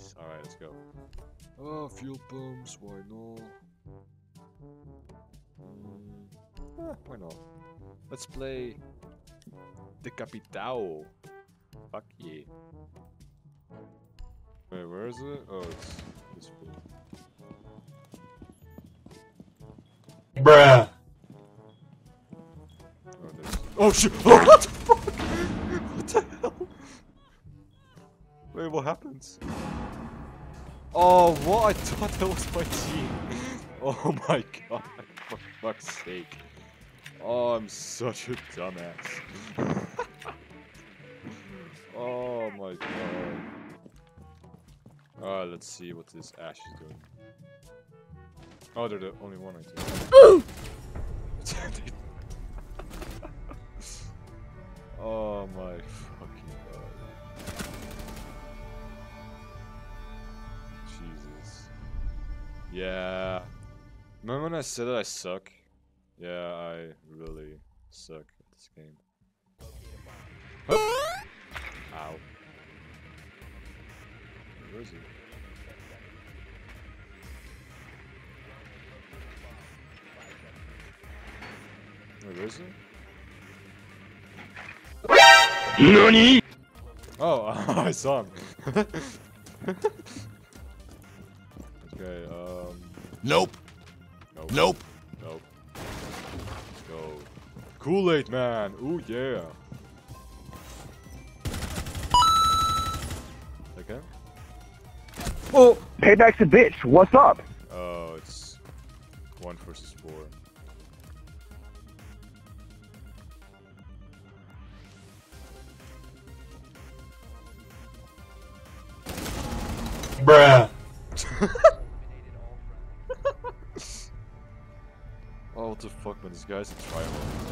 Nice. Alright, let's go. Oh, fuel pumps, why not? Mm, eh, why not? Let's play the Capitao. Fuck yeah. Wait, where is it? Oh, it's this way. Bruh. Oh, there's... oh shit! Oh, what the fuck? What the hell? Wait, what happens? Oh, what? I thought that was my team. Oh my god, for fuck's sake. Oh, I'm such a dumbass. oh my god. Alright, let's see what this Ash is doing. Oh, they're the only one I think. Yeah. Remember when I said that I suck? Yeah, I really suck at this game. Hup. Ow. Where is he? Wait, where is he? NANI? Oh, I saw him. okay, um. Nope. Nope. Nope. Nope. Let's go. Kool Aid Man. Ooh, yeah. Okay. Oh, payback's a bitch. What's up? Oh, it's one versus four. Bruh. what the fuck, man? This guy's a tryhard.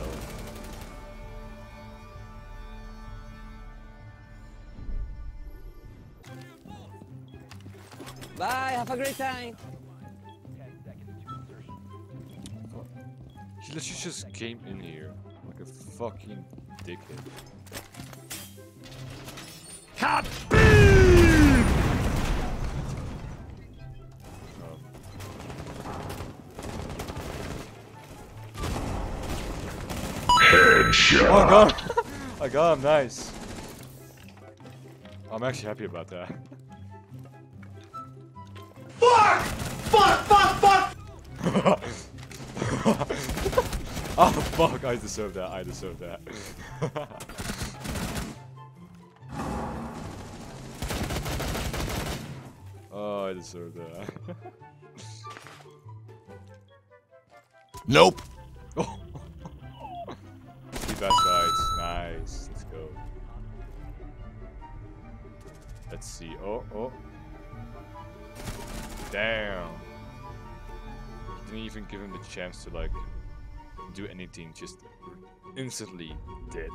Bye, have a great time. He literally just came in here like a fucking dickhead. Um, Headshot. Oh, oh, god. I got him, nice. I'm actually happy about that. Fuck! Fuck! Fuck! Fuck! oh fuck, I deserve that, I deserve that. oh, I deserve that. Nope. Three sides, nice, let's go. Let's see, oh, oh. Damn. Didn't even give him the chance to like do anything, just instantly dead.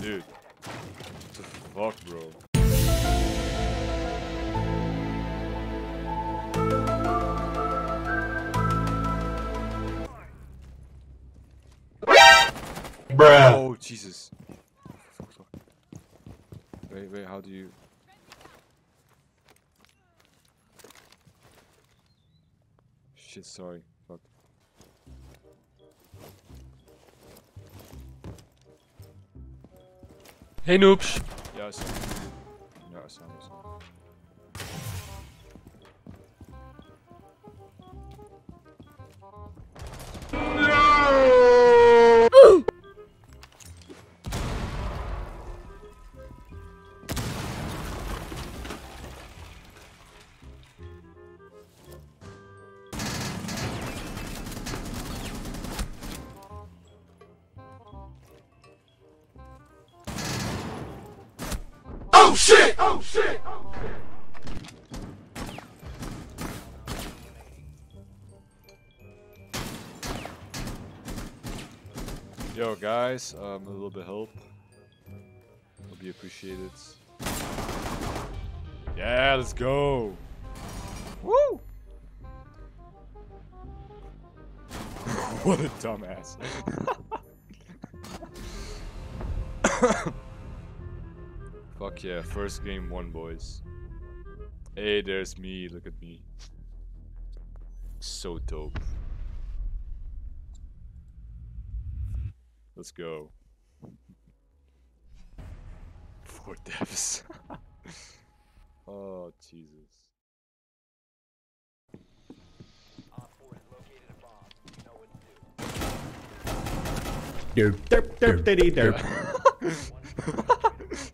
Dude, what the fuck, bro? Bruh. Oh, Jesus. Fuck, fuck. Wait, wait, how do you... Shit, sorry. Fuck. Hey noobs. Oh shit! Oh shit! Yo, guys, um, a little bit of help. Would be appreciated. Yeah, let's go. Woo! what a dumbass. Fuck yeah, first game won, boys. Hey, there's me, look at me. So dope. Let's go. Four deaths. oh, Jesus. Derp, derp, derp, diddy, derp.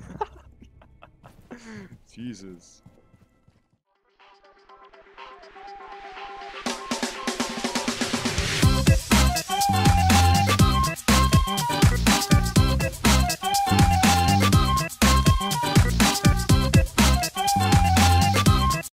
Jesus.